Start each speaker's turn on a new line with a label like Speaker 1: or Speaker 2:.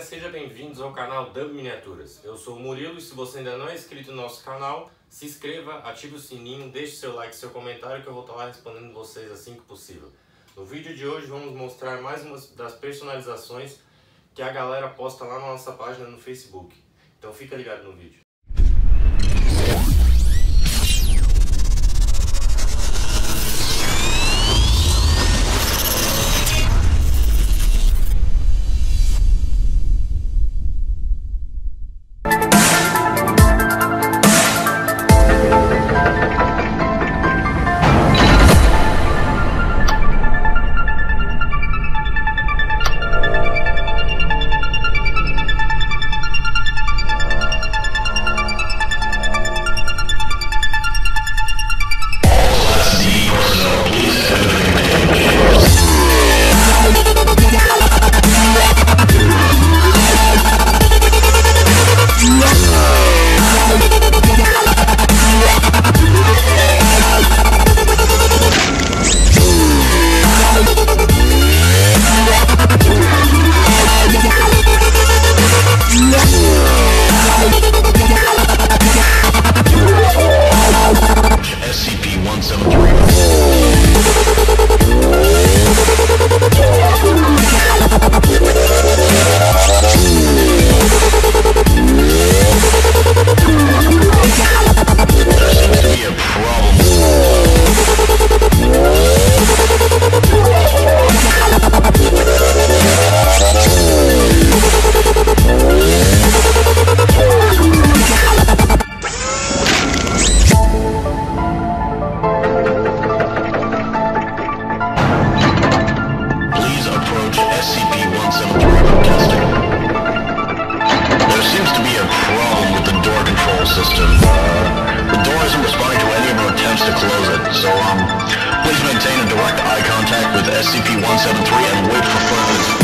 Speaker 1: galera, sejam bem-vindos ao canal Dub Miniaturas. Eu sou o Murilo e se você ainda não é inscrito no nosso canal, se inscreva, ative o sininho, deixe seu like, seu comentário que eu vou estar lá respondendo vocês assim que possível. No vídeo de hoje vamos mostrar mais uma das personalizações que a galera posta lá na nossa página no Facebook. Então fica ligado no vídeo.
Speaker 2: Uh, the door isn't responding to any of our attempts to close it, so um, please maintain a direct eye contact with SCP-173 and wait for further